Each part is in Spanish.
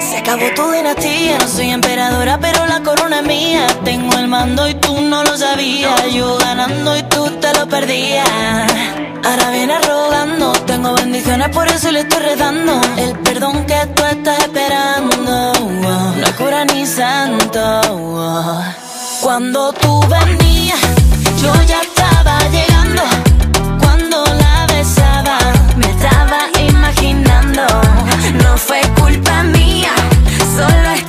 Se Acabó tu dinastía, no soy emperadora pero la corona es mía. Tengo el mando y tú no lo sabías. Yo ganando y tú te lo perdías. Ahora vienes rogando, tengo bendiciones por eso le estoy redando El perdón que tú estás esperando, oh, no cura ni santo. Cuando tú venías yo ya estaba llegando cuando la besaba, me estaba imaginando, no fue culpa mía, solo estaba.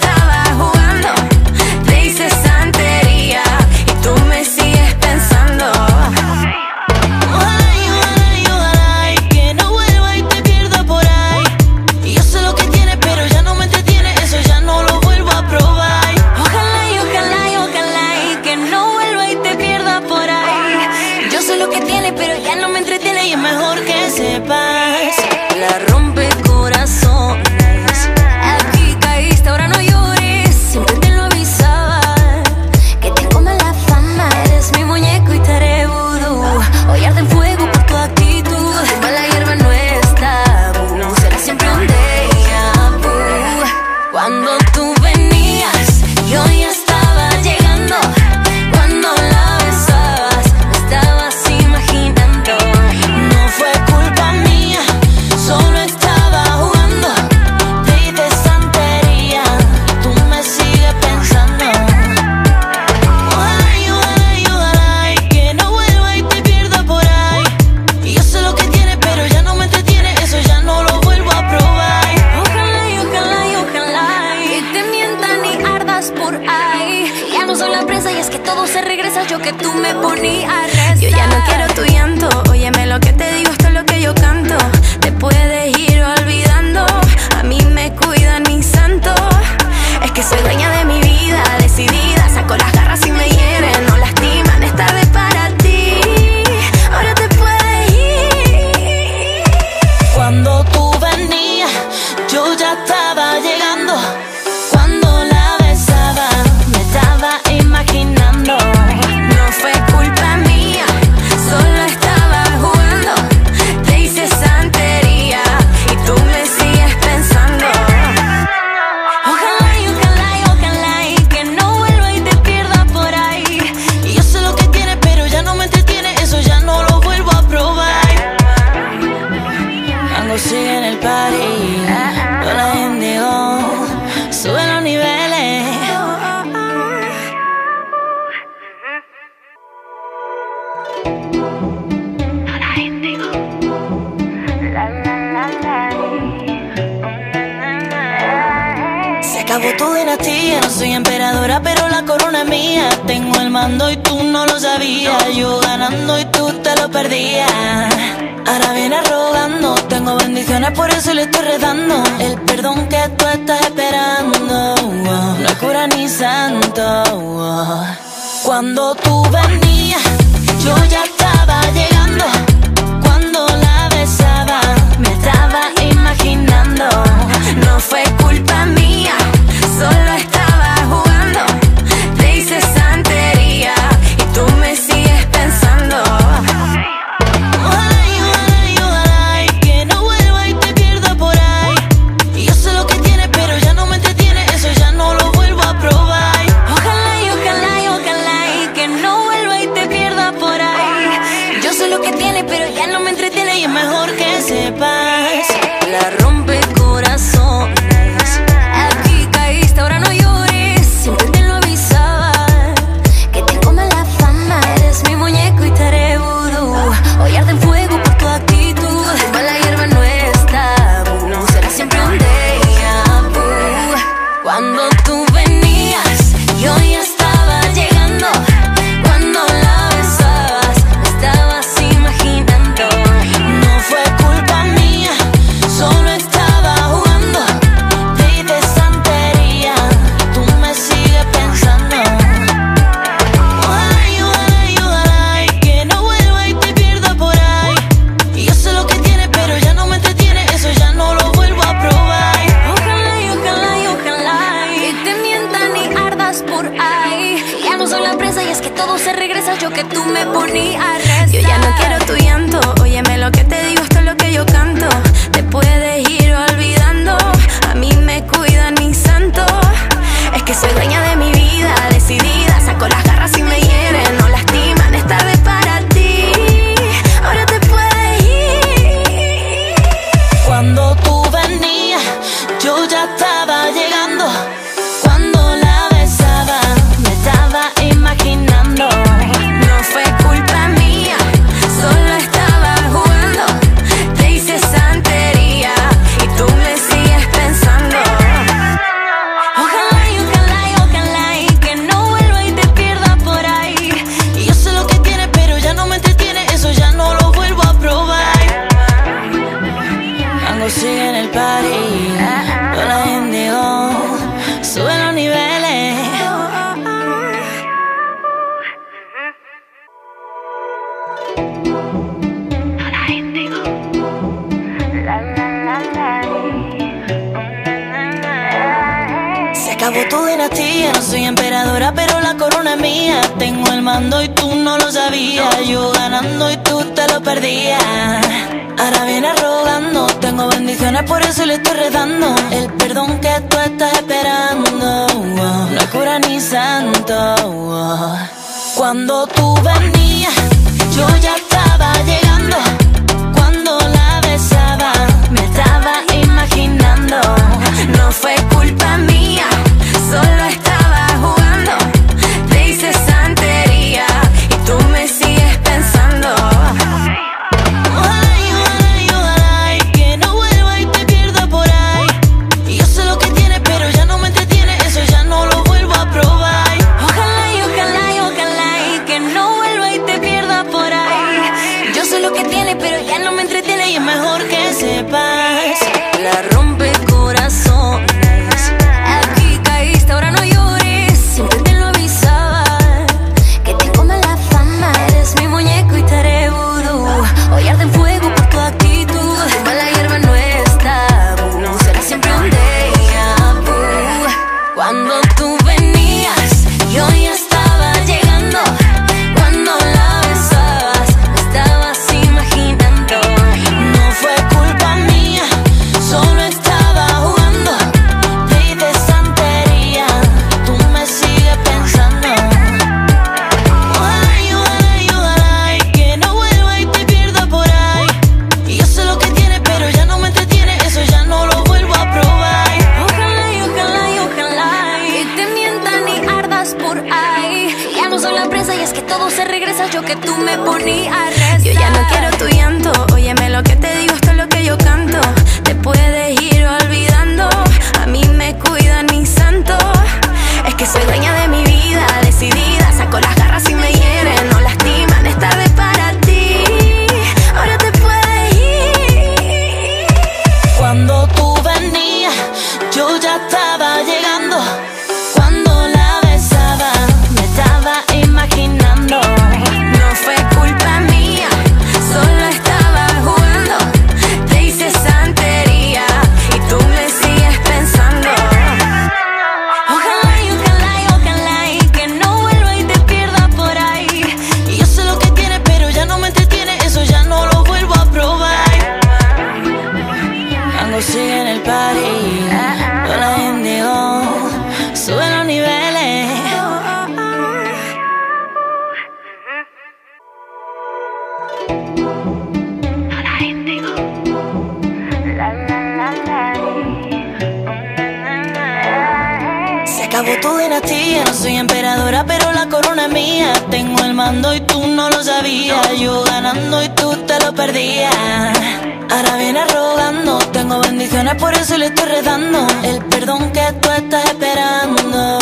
el perdón que tú estás esperando.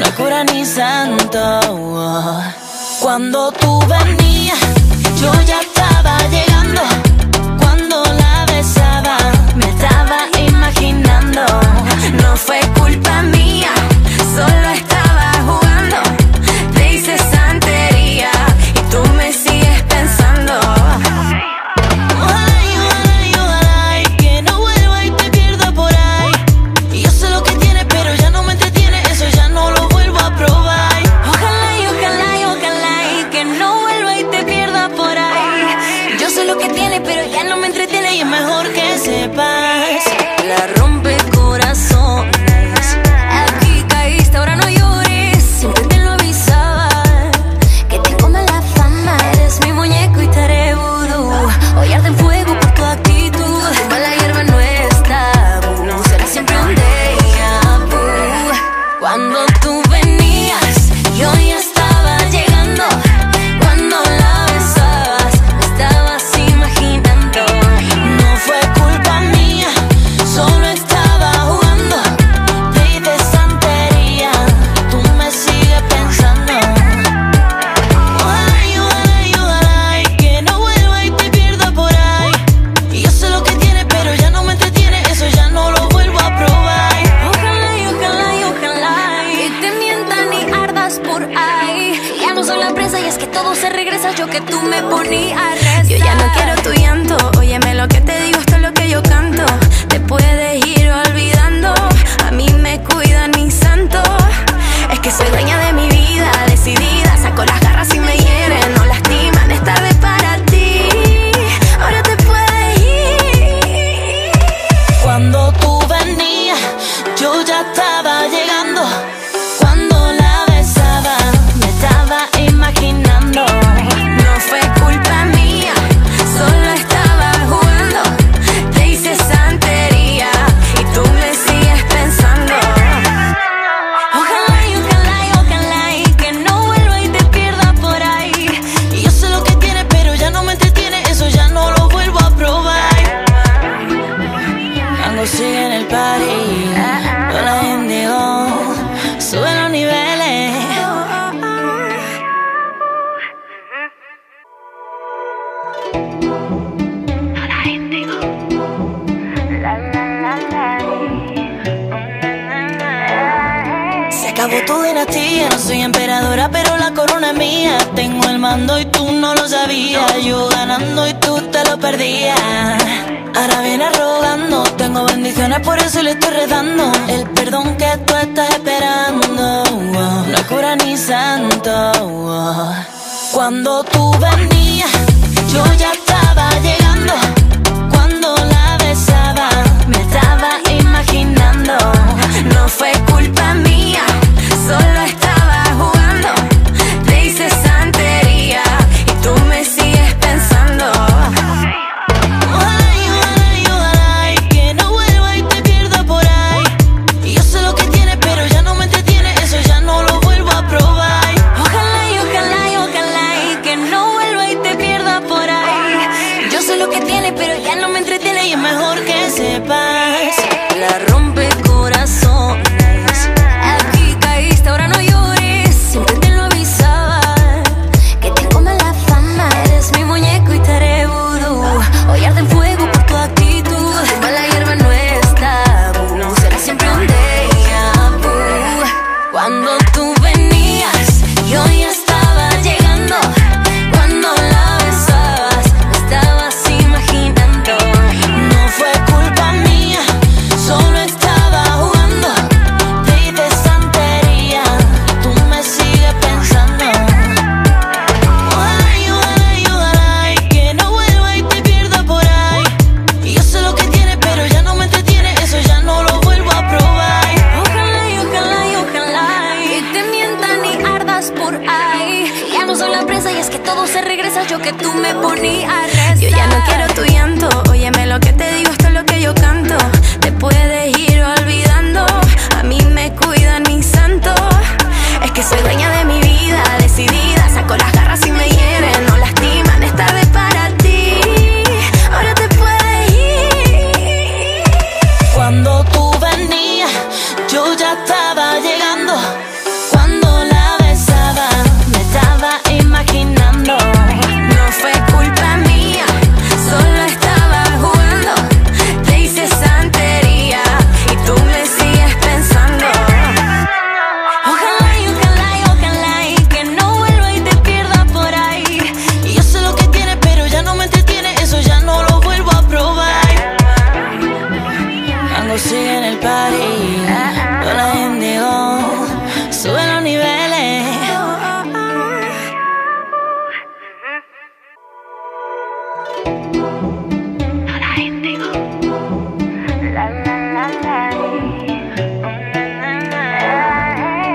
No cura ni santo. Cuando tú venías, yo ya estaba llegando. Cuando la besaba, me estaba imaginando. No fue culpa mía, solo.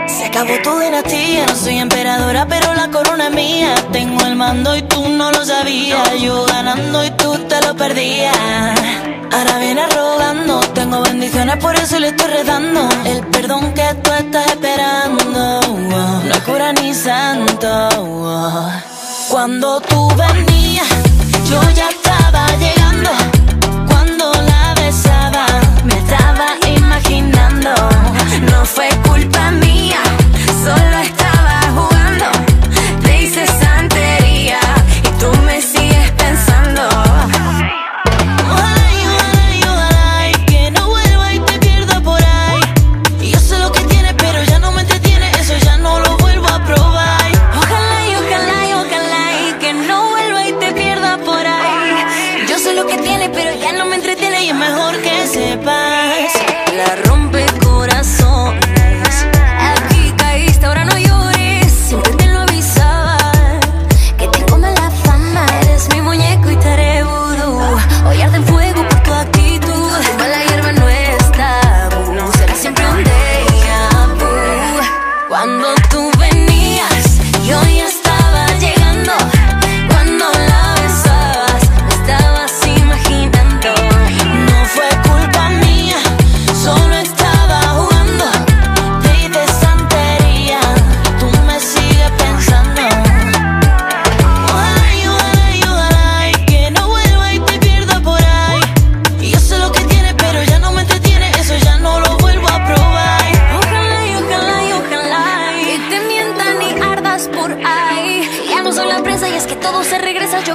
Se acabó tu dinastía, no soy emperadora, pero la corona es mía. Tengo el mando y tú no lo sabías. Yo ganando y tú te lo perdías. Ahora vienes rogando, tengo bendiciones, por eso le estoy redando. El perdón que tú estás esperando, no cura ni santo. Cuando tú venís. Yo ya estaba llegando cuando la besaba, me estaba imaginando, no fue culpa mía, solo estaba.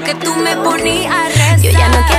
que tú me ponías. Yo ya no quiero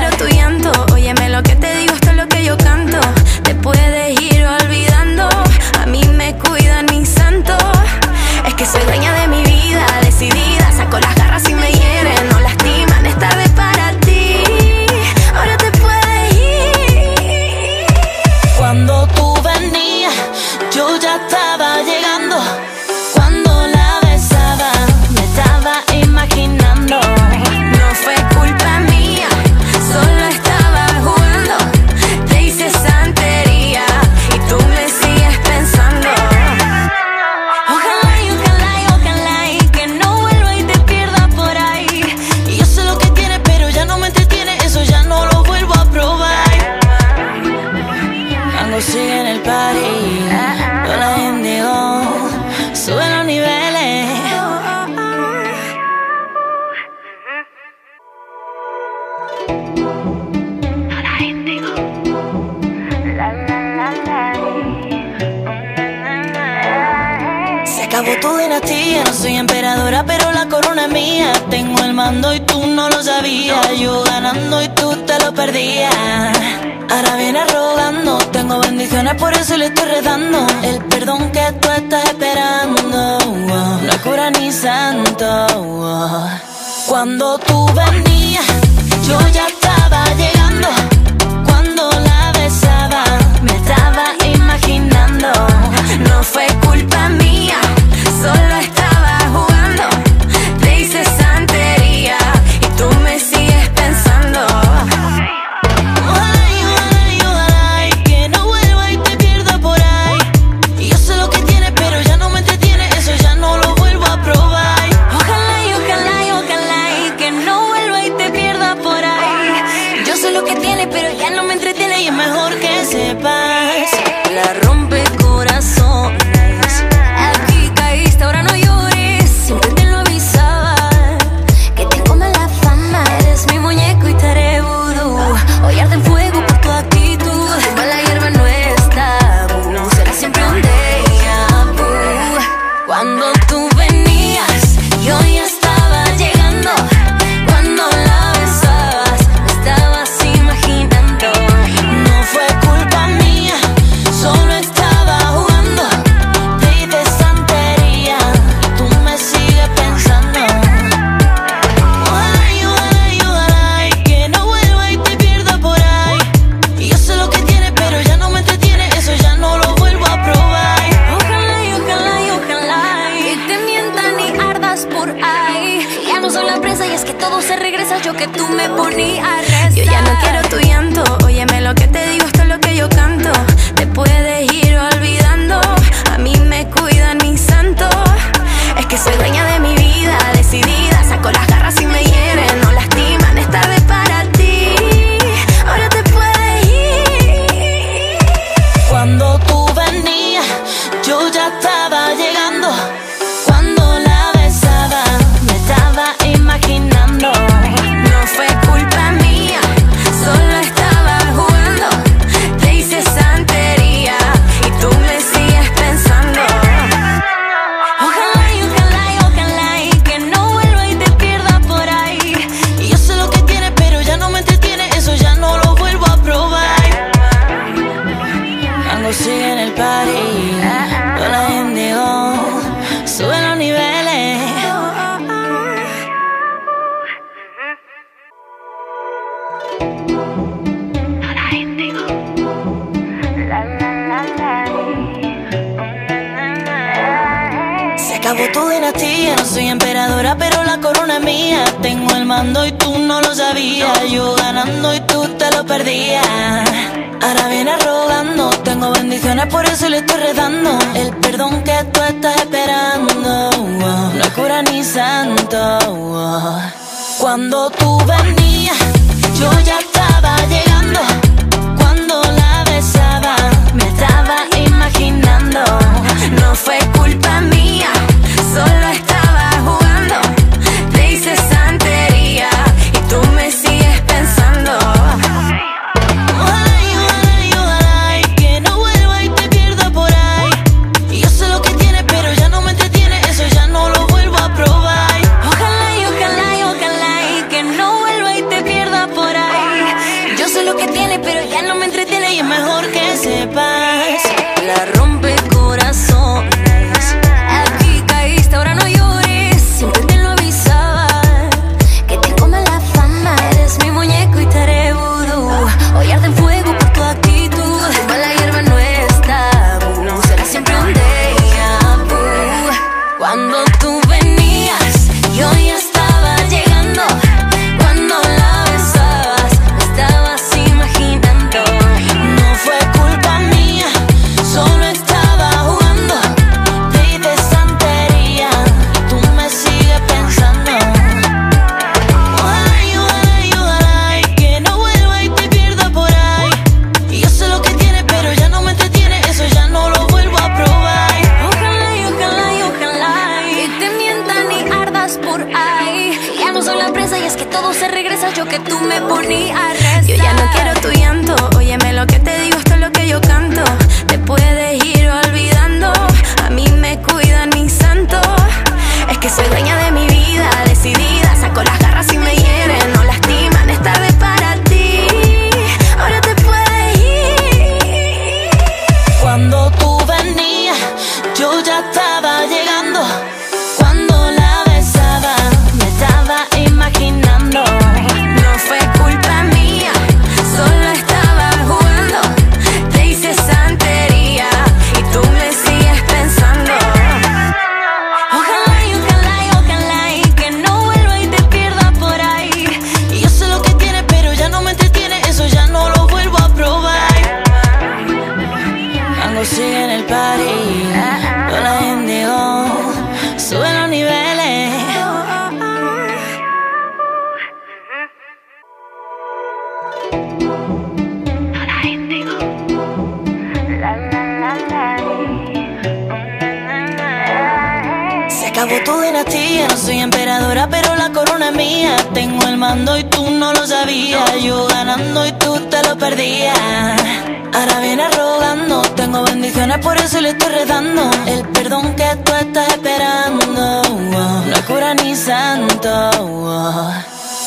el perdón que tú estás esperando. No es cura ni santo.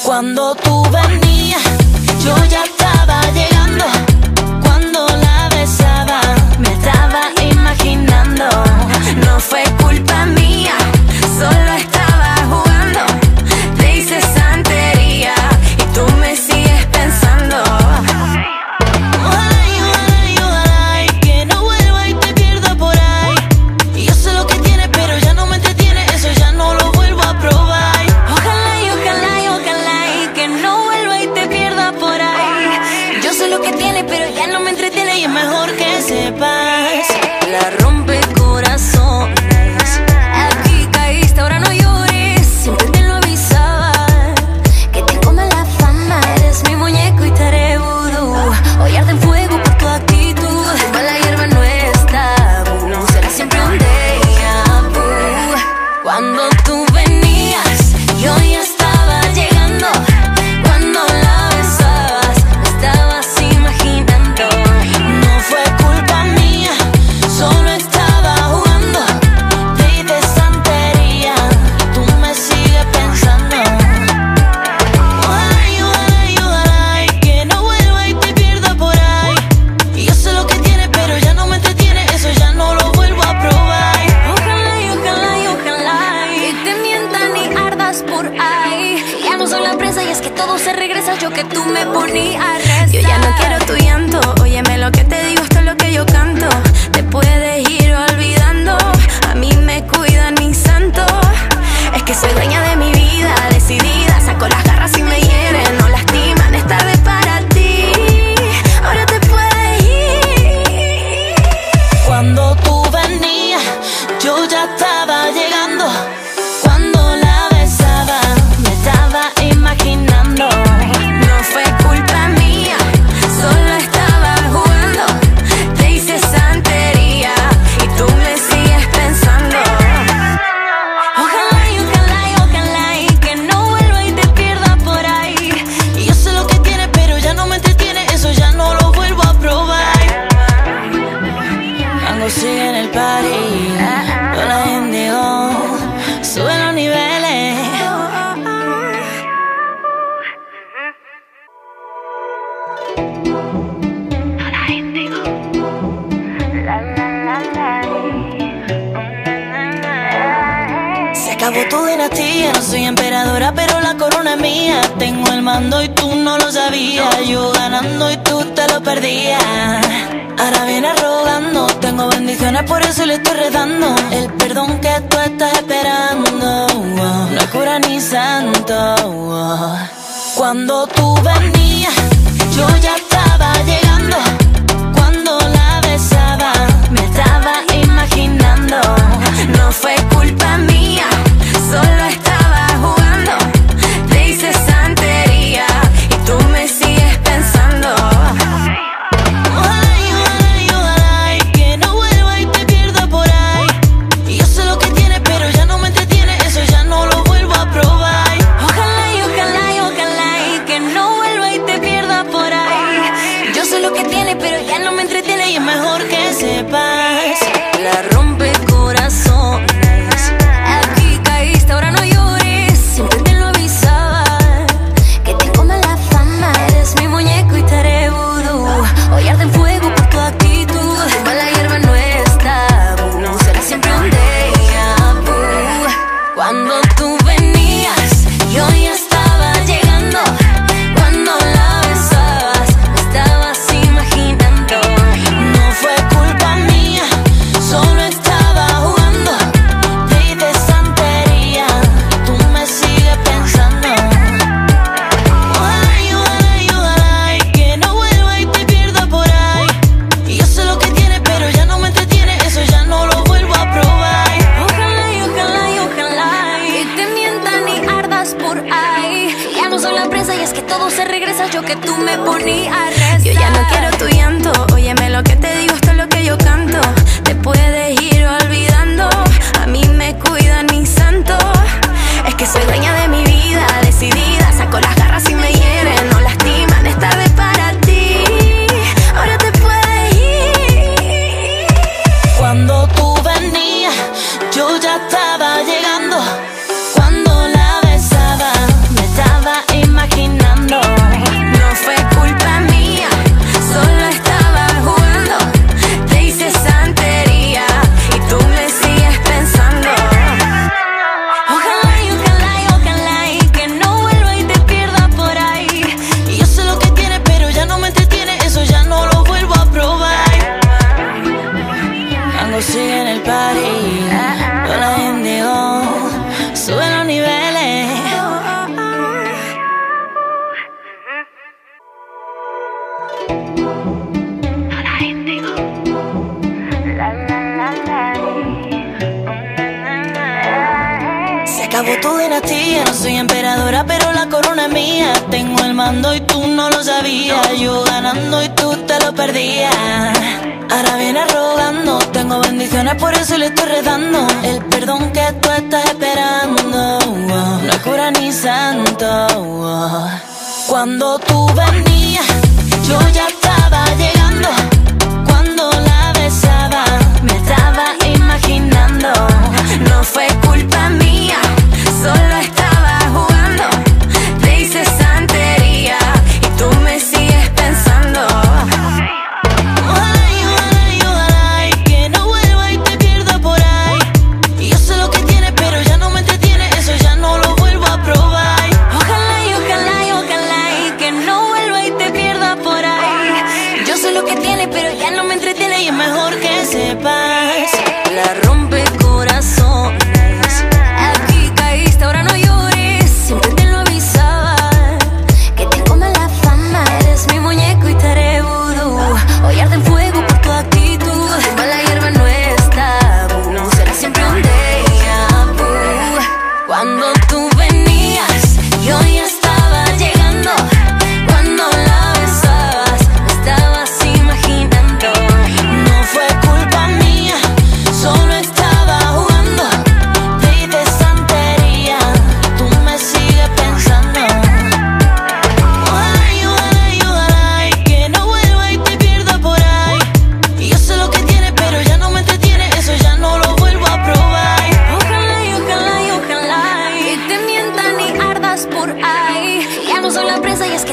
Cuando tú venías, yo ya estaba llegando. Cuando la besaba, me estaba imaginando. No fue culpa mía. Se Acabó tu dinastía, no soy emperadora, pero la corona es mía. Tengo el mando y tú no lo sabías. Yo ganando y tú te lo perdías. Ahora vienes rogando, tengo bendiciones, por eso le estoy redando. El perdón que tú estás esperando, oh, oh. no cura ni santo. Oh, Cuando tú venís. Yo ya estaba llegando. Cuando la besaba, me estaba imaginando. No fue culpa mía.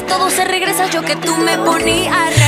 todo se regresa, yo que tú me ponías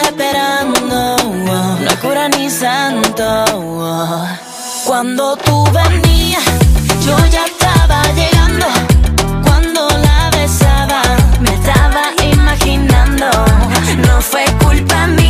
esperando. Oh. No hay cura ni santo. Oh. Cuando tú venías, yo ya estaba llegando. Cuando la besaba, me estaba imaginando. No fue culpa mía.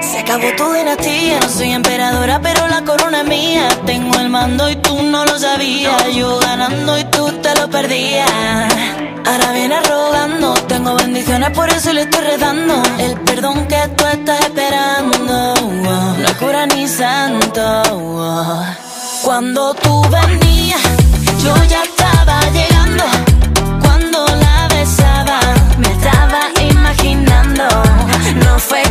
Se Acabó tu dinastía, no soy emperadora, pero la corona es mía. Tengo el mando y tú no lo sabías. Yo ganando y tú te lo perdías. Ahora vienes rogando, tengo bendiciones, por eso le estoy redando. El perdón que tú estás esperando, oh, no cura ni santo. Cuando tú venías yo ya estaba llegando. Cuando la besaba, me estaba imaginando. No fue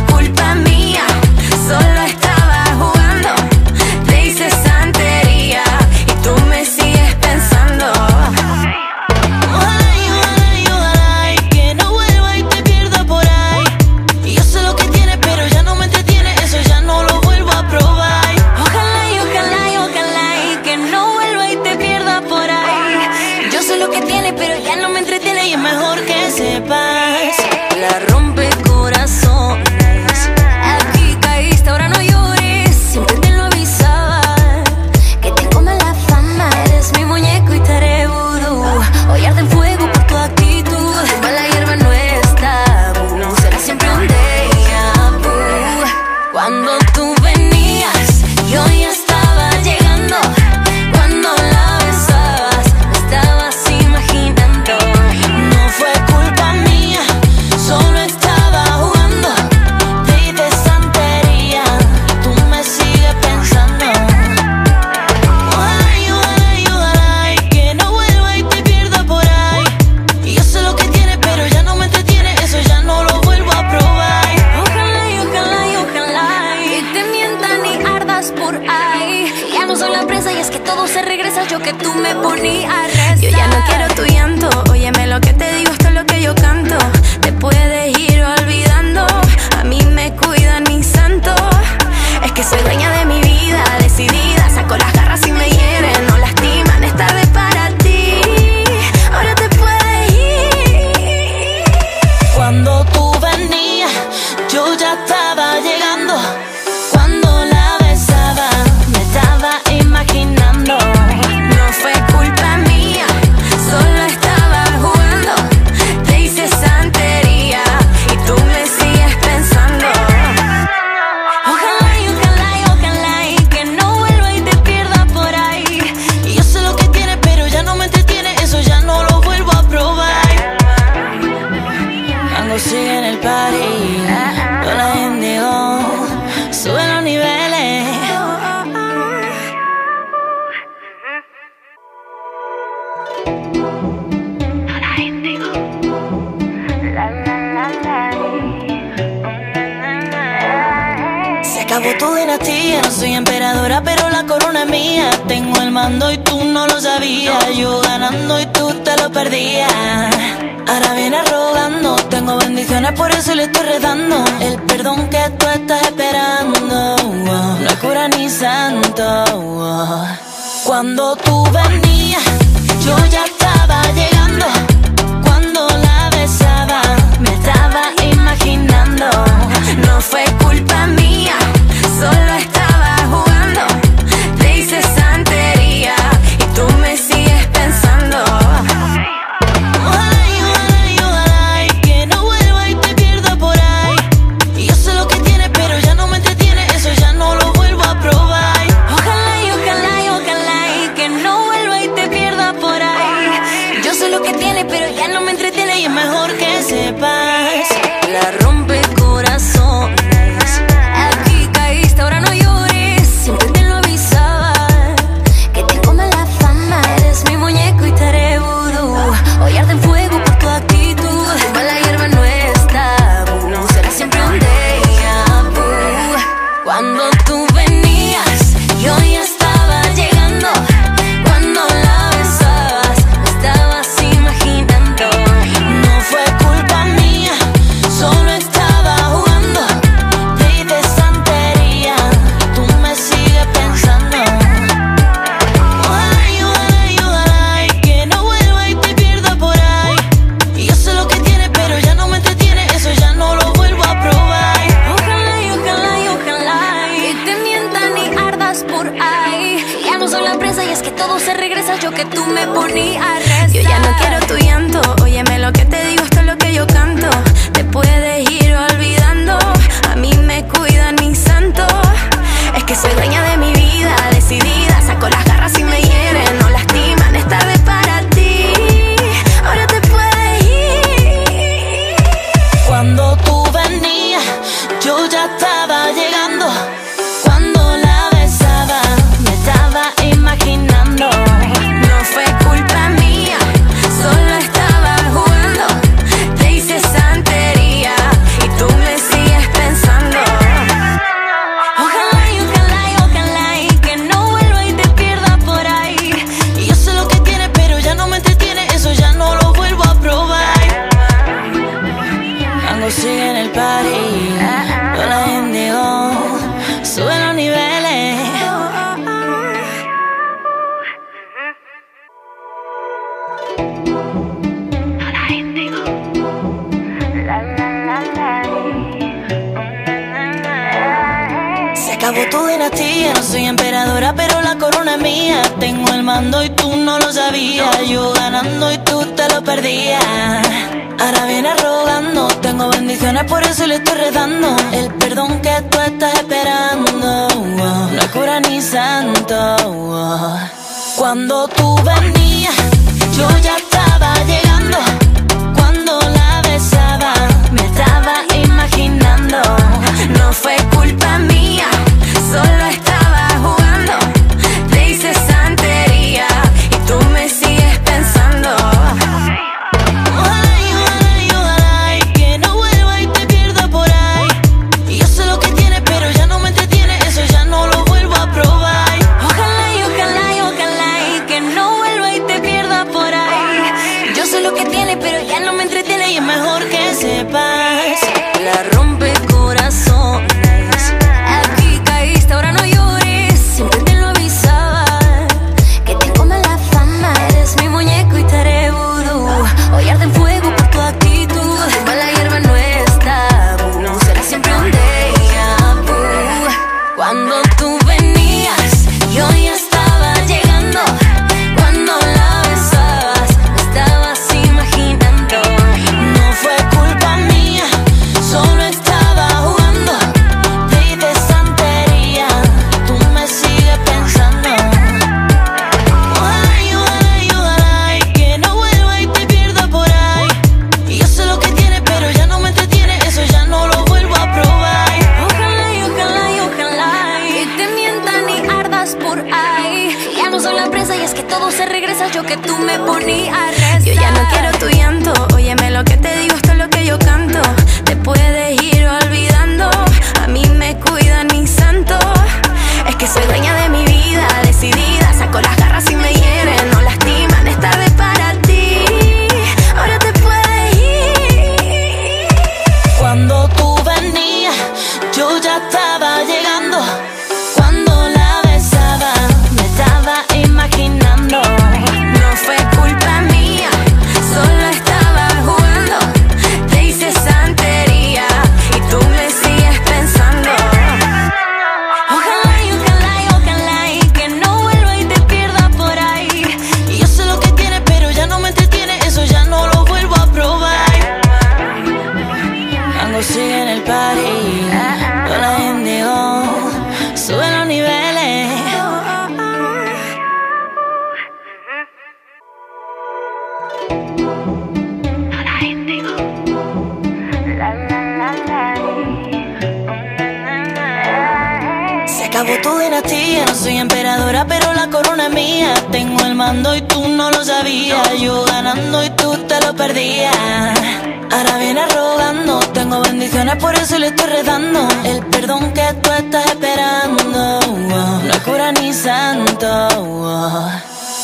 El perdón que tú estás esperando oh, no cura ni santo.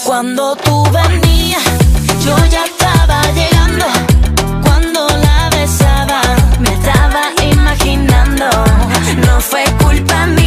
Cuando tú venías, yo ya estaba llegando. Cuando la besaba, me estaba imaginando. No fue culpa mía.